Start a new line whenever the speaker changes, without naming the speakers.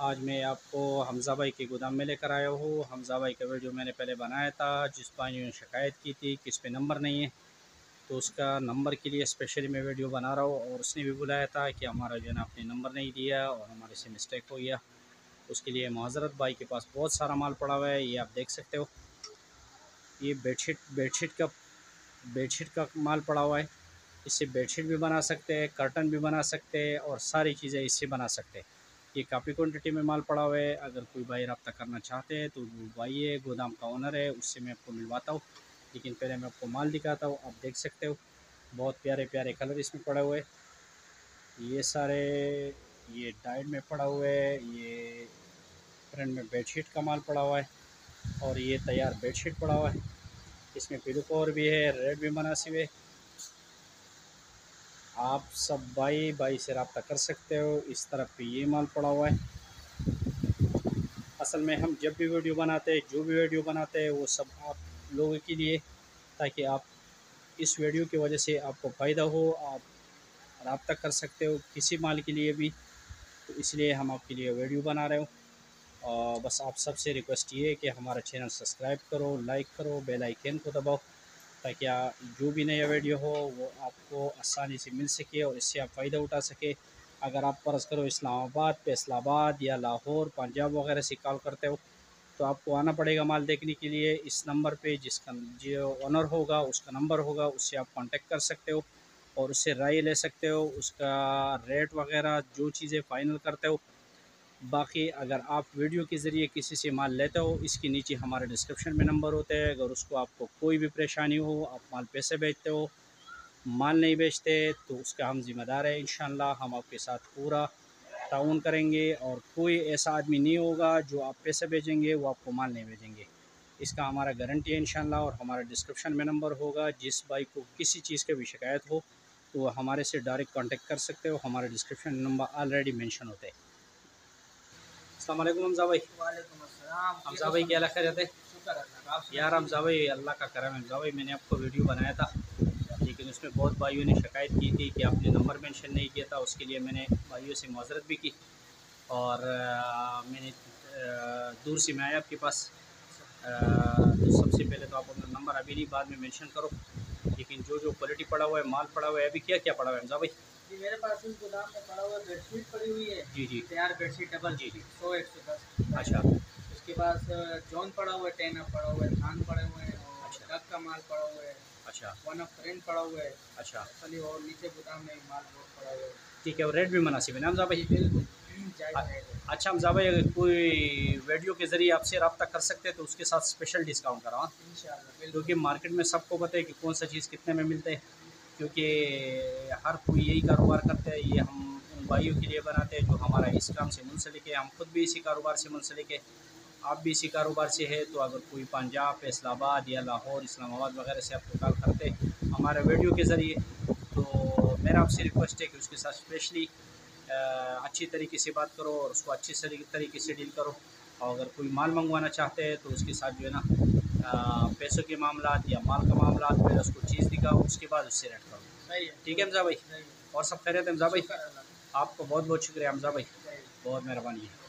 आज मैं आपको हमज़ा भाई के गोदाम में लेकर आया हूँ। हमज़ा भाई का वीडियो मैंने पहले बनाया था, जिस भाई ने शिकायत की थी कि इस पर नंबर नहीं है। तो उसका नंबर के लिए स्पेशली मैं वीडियो बना रहा हूँ और उसने भी बुलाया था कि हमारा जो है ना आपने नंबर नहीं दिया और हमारे से मिस्टेक हो गया। उसके लिए माजरत भाई के पास बहुत सारा माल पड़ा हुआ है, ये आप देख सकते हो। ये बेडशीट बेडशीट का बेडशीट का माल पड़ा हुआ है। इससे बेडशीट भी बना सकते हैं कर्टन भी बना सकते हैं और सारी चीज़ें इससे बना सकते हैं। ये काफ़ी क्वान्टिटी में माल पड़ा हुआ है। अगर कोई भाई रब्ता करना चाहते हैं तो वो भाई है, गोदाम का ओनर है, उससे मैं आपको मिलवाता हूँ। लेकिन पहले मैं आपको माल दिखाता हूँ, आप देख सकते हो। बहुत प्यारे प्यारे कलर इसमें पड़े हुए ये सारे, ये डाइट में पड़ा हुआ है, ये फ्रंट में बेडशीट का माल पड़ा हुआ है, और ये तैयार बेडशीट पड़ा हुआ है। इसमें पिलुकोर भी है रेड भी मुनासिब है। आप सब भाई भाई से रबता कर सकते हो। इस तरफ़ पे ये माल पड़ा हुआ है। असल में हम जब भी वीडियो बनाते हैं, जो भी वीडियो बनाते हैं, वो सब आप लोगों के लिए, ताकि आप इस वीडियो की वजह से आपको फ़ायदा हो, आप रबता कर सकते हो किसी माल के लिए भी। तो इसलिए हम आपके लिए वीडियो बना रहे हो। और बस आप सबसे रिक्वेस्ट ये है कि हमारा चैनल सब्सक्राइब करो, लाइक करो, बेल आइकन को दबाओ। ताकि जो भी नया वीडियो हो, वो आपको आसानी से मिल सके और इससे आप फ़ायदा उठा सके। अगर आप परस करो इस्लामाबाद फैसलाबाद या लाहौर, पंजाब वगैरह से कॉल करते हो तो आपको आना पड़ेगा माल देखने के लिए। इस नंबर पे जिसका जो ऑनर होगा, उसका नंबर होगा, उससे आप कांटेक्ट कर सकते हो और उससे राय ले सकते हो, उसका रेट वगैरह, जो चीज़ें फ़ाइनल करते हो बाकी अगर आप वीडियो के ज़रिए किसी से माल लेते हो, इसके नीचे हमारे डिस्क्रिप्शन में नंबर होता है। अगर उसको आपको कोई भी परेशानी हो, आप माल पैसे बेचते हो, माल नहीं बेचते तो उसका हम ज़िम्मेदार है। इन हम आपके साथ पूरा ताउन करेंगे और कोई ऐसा आदमी नहीं होगा जो आप पैसे भेजेंगे, वो आपको माल नहीं भेजेंगे। इसका हमारा गारंटी है इन और हमारा डिस्क्रिप्शन में नंबर होगा। जिस भाई को किसी चीज़ की भी शिकायत हो तो हमारे से डायरेक्ट कांटेक्ट कर सकते हो। हमारे डिस्क्रिप्शन नंबर ऑलरेडी मेंशन होते हैं। अल्लाम हमजा भाई। हमजा भाई क्या लगा रहते यार हमजा भाई अल्लाह का करम हमजा भाई मैंने आपको वीडियो बनाया था। लेकिन उसमें बहुत भाइयों ने शिकायत की थी कि आपने नंबर मेंशन नहीं किया था। उसके लिए मैंने भाइयों से माजरत भी की। और आ, मैंने दूर से मैं आया आपके पास। तो सबसे पहले तो आप अपना नंबर अभी नहीं बाद में मेंशन करो। लेकिन जो जो क्वालिटी पड़ा हुआ है माल पड़ा हुआ है अभी क्या क्या पड़ा हुआ है हमजा भाई?
जी मेरे पास इस गोदाम में पड़ा हुआ बेडशीट पड़ी हुई है।
जी जी।
तैयार बेडशीट डबल
जी जी।
सौ एक सौ दस।
अच्छा।
उसके पास जॉन पड़ा हुआ है टेन अप पड़ा हुआ है थान पड़े हुए हैं अच्छा। डक का माल पड़ा हुआ है।
अच्छा।
वन अप फ्रेंड पड़ा हुआ है।
अच्छा।
खाली और नीचे गोदाम में माल बहुत पड़ा हुआ है।
ठीक है और रेट भी मुनासिब है ना हमजा भाई
बिल्कुल
अच्छा हम अगर कोई वीडियो के ज़रिए आपसे रब्ता कर सकते हैं तो उसके साथ स्पेशल डिस्काउंट करा क्योंकि मार्केट में सबको पता है कि कौन सा चीज़ कितने में मिलते हैं। क्योंकि हर कोई यही कारोबार करते हैं, ये हम उन भाइयों के लिए बनाते हैं जो हमारा इस काम से मुंसलिक है। हम खुद भी इसी कारोबार से मुंसलिक है, आप भी इसी कारोबार से है तो अगर कोई पंजाब फैसलाबाद या लाहौर, इस्लामाबाद वगैरह से आपको कॉल करते हमारे वीडियो के ज़रिए तो मेरा आपसे रिक्वेस्ट है कि उसके साथ स्पेशली अच्छी तरीके से बात करो और उसको अच्छी तरीके से डील करो। और अगर कोई माल मंगवाना चाहते हैं तो उसके साथ जो है ना पैसों के मामला या माल का मामला पहले उसको चीज़ दिखाओ उसके बाद उससे रेट करो। ठीक है हमजा भाई? और सब खैरियत हमजा भाई? आपको बहुत बहुत शुक्रिया हमजा भाई। बहुत मेहरबानी। है